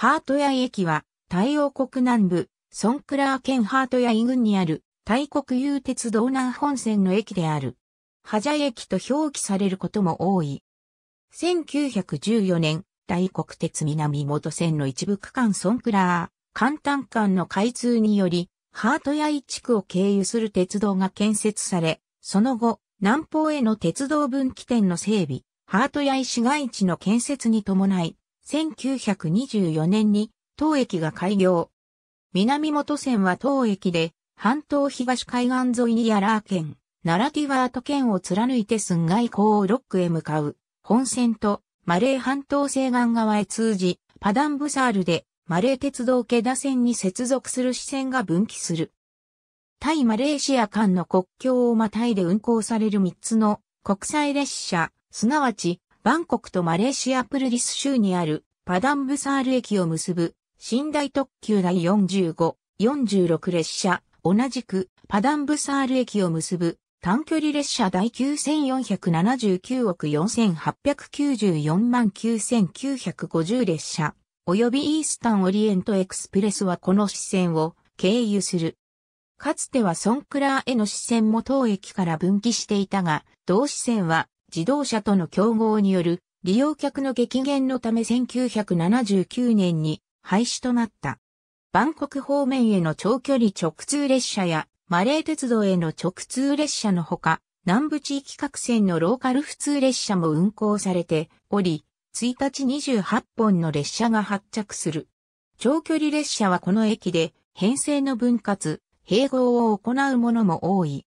ハートヤイ駅は、大王国南部、ソンクラー県ハートヤイ郡にある、大国有鉄道南本線の駅である。ハジャ駅と表記されることも多い。1914年、大国鉄南元線の一部区間ソンクラー、簡単間の開通により、ハートヤイ地区を経由する鉄道が建設され、その後、南方への鉄道分岐点の整備、ハートヤイ市街地の建設に伴い、1924年に当駅が開業。南本線は当駅で半島東海岸沿いにヤラー県、ナラティワート県を貫いて寸外港をロックへ向かう本線とマレー半島西岸側へ通じパダンブサールでマレー鉄道ケダ線に接続する支線が分岐する。対マレーシア間の国境をまたいで運行される3つの国際列車、すなわちバンコクとマレーシアプルリス州にあるパダンブサール駅を結ぶ寝台特急第45、46列車、同じくパダンブサール駅を結ぶ短距離列車第9479億4894万9950列車、及びイースタンオリエントエクスプレスはこの支線を経由する。かつてはソンクラーへの支線も当駅から分岐していたが、同支線は自動車との競合による利用客の激減のため1979年に廃止となった。バンコク方面への長距離直通列車やマレー鉄道への直通列車のほか、南部地域各線のローカル普通列車も運行されており、1日28本の列車が発着する。長距離列車はこの駅で編成の分割、併合を行うものも多い。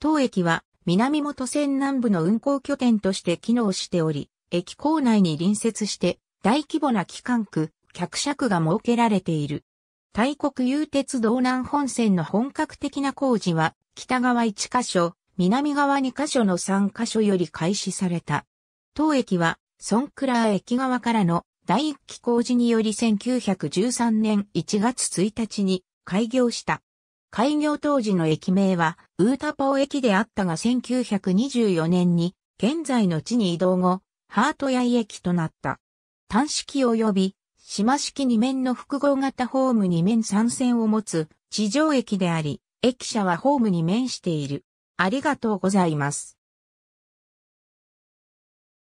当駅は南本線南部の運行拠点として機能しており、駅構内に隣接して大規模な機関区、客車区が設けられている。大国有鉄道南本線の本格的な工事は北側1カ所、南側2カ所の3カ所より開始された。当駅はソンクラー駅側からの第一期工事により1913年1月1日に開業した。開業当時の駅名はウータパオ駅であったが1924年に現在の地に移動後、ハートヤイ駅となった。単式及び島式2面の複合型ホーム2面3線を持つ地上駅であり、駅舎はホームに面している。ありがとうございます。